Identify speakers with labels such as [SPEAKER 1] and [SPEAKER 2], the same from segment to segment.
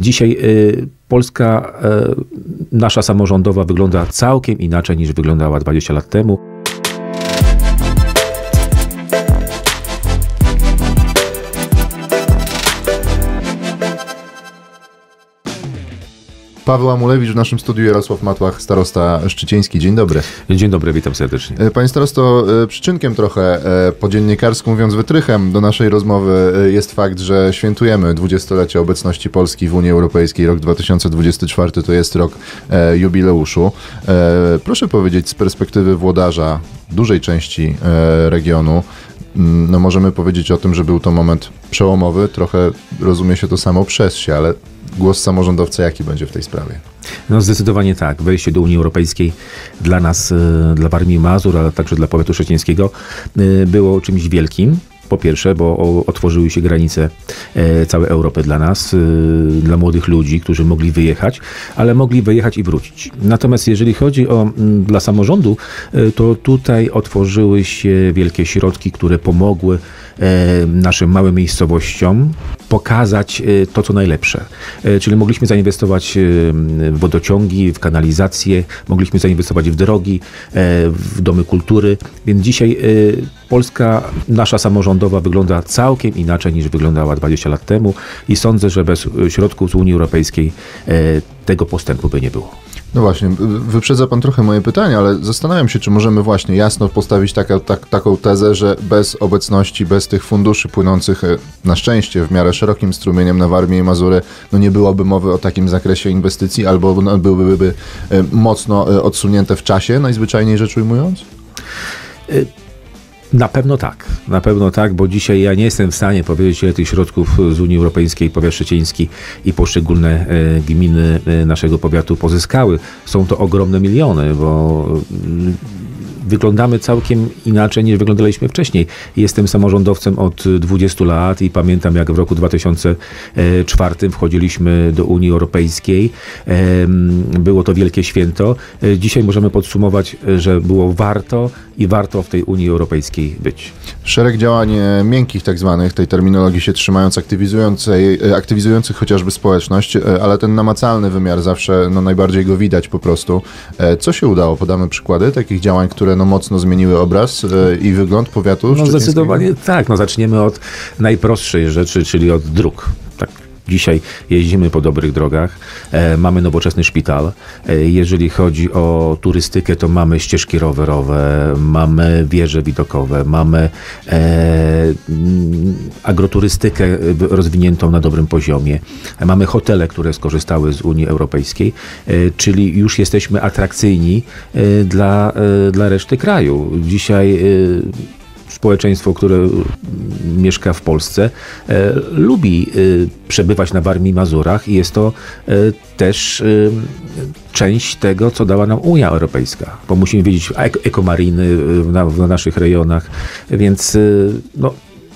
[SPEAKER 1] Dzisiaj y, Polska, y, nasza samorządowa wygląda całkiem inaczej niż wyglądała 20 lat temu.
[SPEAKER 2] Paweł Amulewicz w naszym studiu, Jarosław Matłach, starosta szczycieński. Dzień dobry.
[SPEAKER 1] Dzień dobry, witam serdecznie.
[SPEAKER 2] E, Panie starosto, e, przyczynkiem trochę e, po dziennikarsku mówiąc wytrychem do naszej rozmowy jest fakt, że świętujemy dwudziestolecie obecności Polski w Unii Europejskiej. Rok 2024 to jest rok jubileuszu. Proszę powiedzieć z perspektywy włodarza dużej części regionu, no możemy powiedzieć o tym, że był to moment przełomowy. Trochę rozumie się to samo przez się, ale głos samorządowca jaki będzie w tej sprawie?
[SPEAKER 1] No zdecydowanie tak. Wejście do Unii Europejskiej dla nas, y, dla Warmii Mazur, ale także dla powiatu szczecińskiego y, było czymś wielkim. Po pierwsze, bo otworzyły się granice e, całej Europy dla nas, y, dla młodych ludzi, którzy mogli wyjechać, ale mogli wyjechać i wrócić. Natomiast jeżeli chodzi o dla samorządu, y, to tutaj otworzyły się wielkie środki, które pomogły e, naszym małym miejscowościom pokazać e, to, co najlepsze. E, Czyli mogliśmy zainwestować e, w wodociągi, w kanalizację, mogliśmy zainwestować w drogi, e, w domy kultury, więc dzisiaj e, Polska, nasza samorządowa wygląda całkiem inaczej niż wyglądała 20 lat temu i sądzę, że bez e, środków z Unii Europejskiej e, tego postępu by nie było.
[SPEAKER 2] No właśnie, wyprzedza pan trochę moje pytanie, ale zastanawiam się, czy możemy właśnie jasno postawić taka, tak, taką tezę, że bez obecności, bez tych funduszy płynących e, na szczęście w miarę szerokim strumieniem na Warmię i Mazury, no nie byłoby mowy o takim zakresie inwestycji, albo no, byłyby e, mocno e, odsunięte w czasie, najzwyczajniej rzecz ujmując?
[SPEAKER 1] Na pewno tak, na pewno tak, bo dzisiaj ja nie jestem w stanie powiedzieć, ile tych środków z Unii Europejskiej powiat szczeciński i poszczególne e, gminy e, naszego powiatu pozyskały. Są to ogromne miliony, bo wyglądamy całkiem inaczej niż wyglądaliśmy wcześniej. Jestem samorządowcem od 20 lat i pamiętam jak w roku 2004 wchodziliśmy do Unii Europejskiej. Było to wielkie święto. E, Dzisiaj możemy podsumować, e, że było warto i warto w tej Unii Europejskiej być.
[SPEAKER 2] Szereg działań e, miękkich tak zwanych, tej terminologii się trzymając, aktywizujących chociażby społeczność, ale ten namacalny wymiar zawsze no, najbardziej go widać po prostu. Co się udało? Podamy przykłady takich działań, które no, mocno zmieniły obraz e, i wygląd powiatu
[SPEAKER 1] No zdecydowanie tak. No zaczniemy od najprostszej rzeczy, czyli od dróg. Dzisiaj jeździmy po dobrych drogach, e, mamy nowoczesny szpital. E, jeżeli chodzi o turystykę, to mamy ścieżki rowerowe, mamy wieże widokowe, mamy e, mm, agroturystykę rozwiniętą na dobrym poziomie. Mamy hotele, które skorzystały z Unii Europejskiej, czyli już jesteśmy atrakcyjni dla, dla reszty kraju. Dzisiaj społeczeństwo, które mm, mieszka w Polsce, e, lubi e, przebywać na Warmii i Mazurach i jest to e, też część tego, co dała nam Unia Europejska, bo musimy wiedzieć ek- ekomariny na, w naszych rejonach, więc no,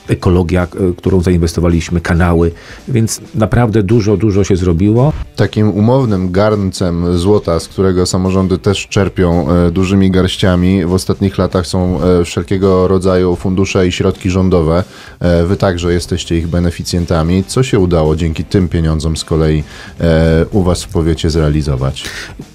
[SPEAKER 1] ekologia, e, którą zainwestowaliśmy, kanały, więc naprawdę dużo, dużo się zrobiło.
[SPEAKER 2] takim umownym garncem złota, z którego samorządy też czerpią e, dużymi garściami. W ostatnich latach są e, wszelkiego rodzaju fundusze i środki rządowe. Wy także jesteście ich beneficjentami. Co się udało dzięki tym pieniądzom z kolei u was w powiecie zrealizować?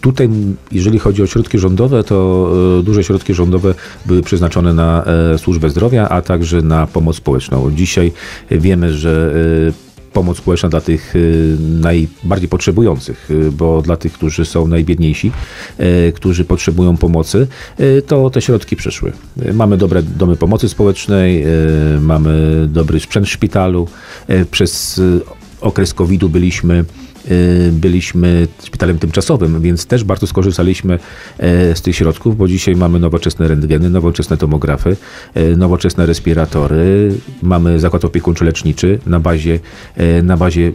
[SPEAKER 1] Tutaj, jeżeli chodzi o środki rządowe, to duże środki rządowe były przeznaczone na służbę zdrowia, a także na pomoc społeczną. Dzisiaj wiemy, że e, pomoc społeczna dla tych e, najbardziej potrzebujących, e, bo dla tych, którzy są najbiedniejsi, którzy potrzebują pomocy, to te środki przyszły. Mamy dobre domy pomocy społecznej, mamy dobry sprzęt w szpitalu. Przez okres COVID-u byliśmy byliśmy szpitalem tymczasowym, więc też bardzo skorzystaliśmy e, z tych środków, bo dzisiaj mamy nowoczesne rentgeny, nowoczesne tomografy, e, nowoczesne respiratory, mamy zakład opiekuńczo-leczniczy na bazie, e, na bazie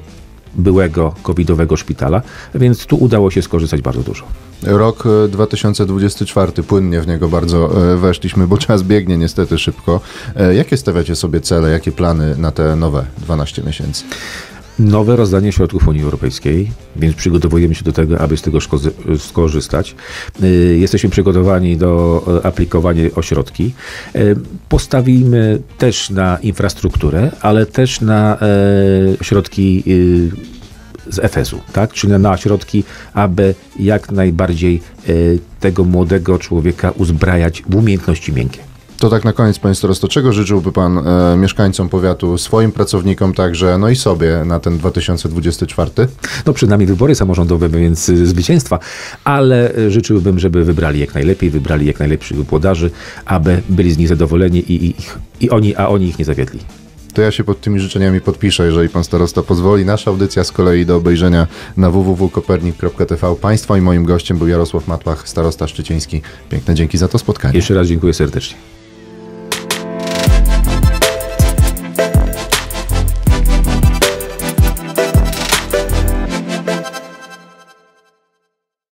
[SPEAKER 1] byłego covidowego szpitala, więc tu udało się skorzystać bardzo dużo.
[SPEAKER 2] Rok e, 2024, płynnie w niego bardzo weszliśmy, bo czas biegnie niestety szybko. Jakie stawiacie sobie cele, jakie plany na te nowe 12 miesięcy?
[SPEAKER 1] Nowe rozdanie środków Unii Europejskiej, więc przygotowujemy się do tego, aby z tego skorzystać. Y, Jesteśmy przygotowani do e, aplikowania o środki. E, Postawimy też na infrastrukturę, ale też na e, środki y, z Efezu, tak? czyli na środki, aby jak najbardziej e, tego młodego człowieka uzbrajać w umiejętności miękkie.
[SPEAKER 2] To tak na koniec, panie starosto, czego życzyłby pan e, mieszkańcom powiatu, swoim pracownikom także, no i sobie na ten 2024?
[SPEAKER 1] No przed nami wybory samorządowe, więc y, zwycięstwa, ale y, życzyłbym, żeby wybrali jak najlepiej, wybrali jak najlepszych włodarzy, aby byli z nich zadowoleni i, i, ich- i oni, a oni ich nie zawiedli.
[SPEAKER 2] To ja się pod tymi życzeniami podpiszę, jeżeli pan starosta pozwoli. Nasza audycja z kolei do obejrzenia na www.kopernik.tv. Państwa i moim gościem był Jarosław Matłach, starosta szczeciński. Piękne dzięki za to spotkanie.
[SPEAKER 1] Jeszcze raz dziękuję serdecznie.